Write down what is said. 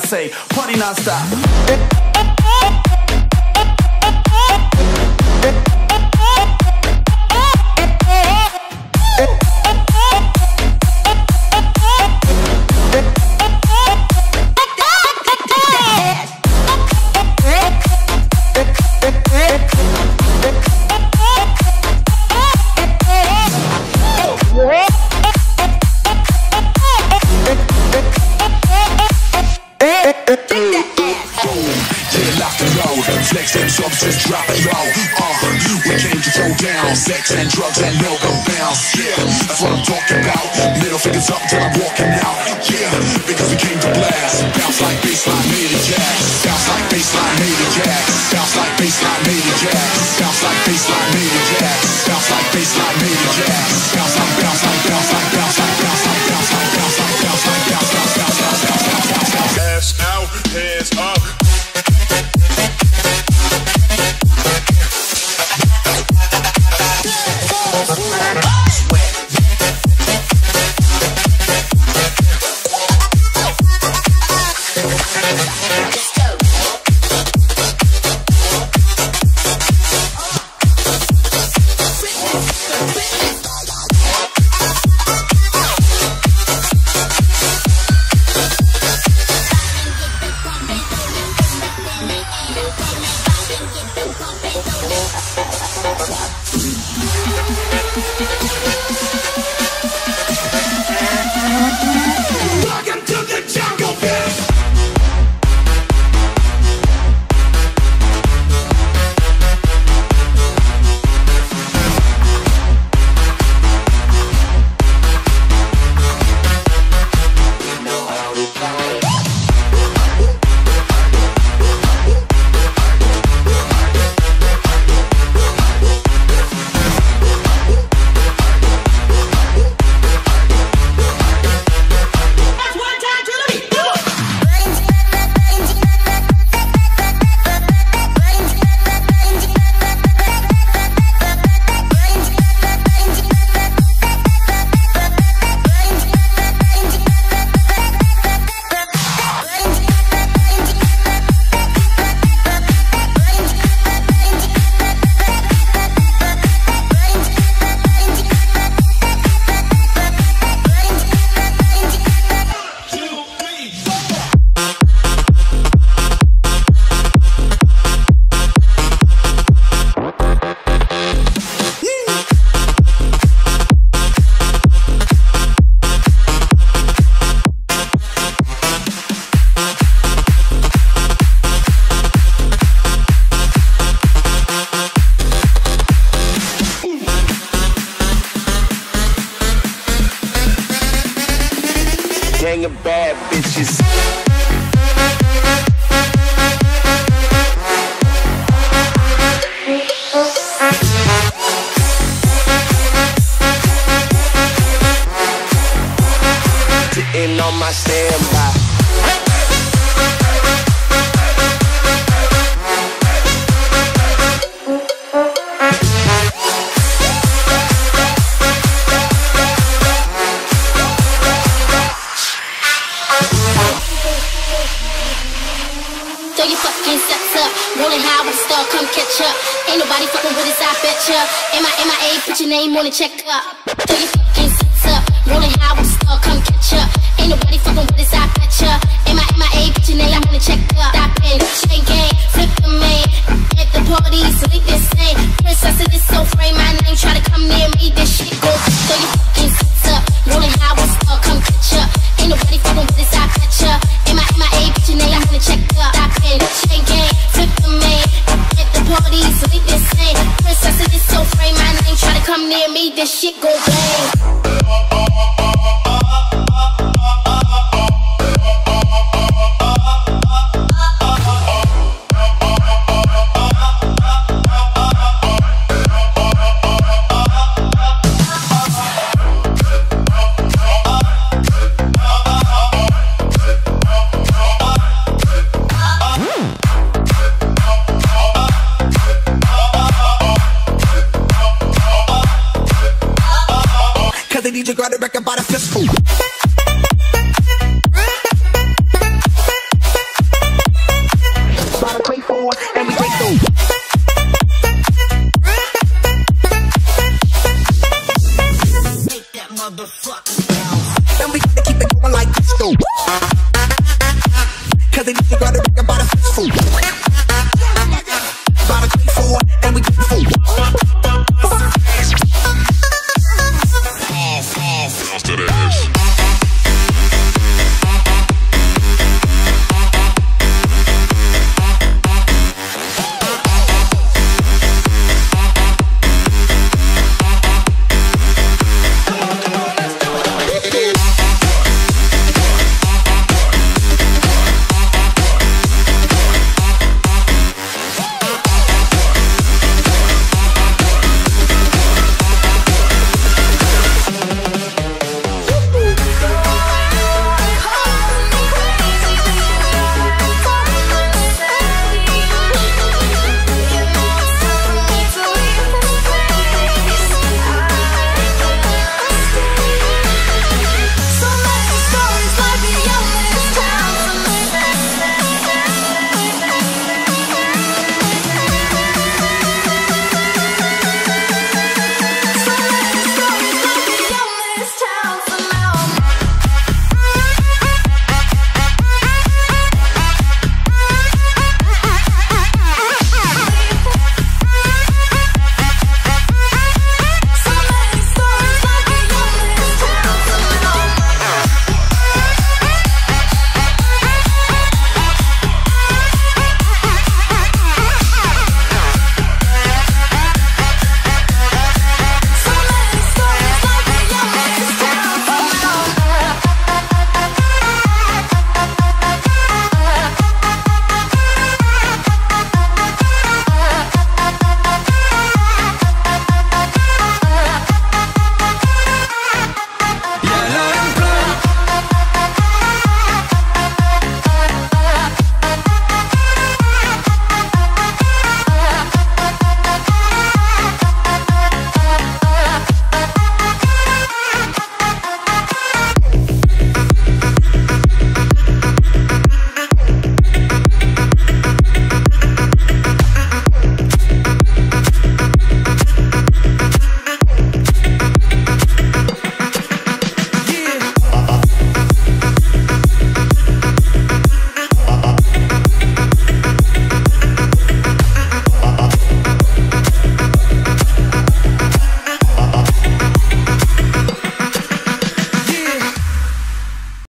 say party non-stop. Yeah, lock and load. Flex them subs, just drop it low. Uh, we came to throw down sex and drugs and and bounce. Yeah, that's what I'm talking about. Middle fingers up till I'm walking out. Yeah, because we came to blast. Bounce like baseline made it jack. Bounce like baseline made it jack. Bounce like baseline made it jack. Bounce like baseline made it Oh! On my standby. Throw your fucking up. A come catch up. Ain't nobody fucking with us, I betcha. M-I-M-I-A, put your name on the check up. Throw your fucking shit goes DJ grab the record by the fistful. And we. Make that motherfucker. And we gotta keep it going like this. Cause they need to grab the record by the fistful.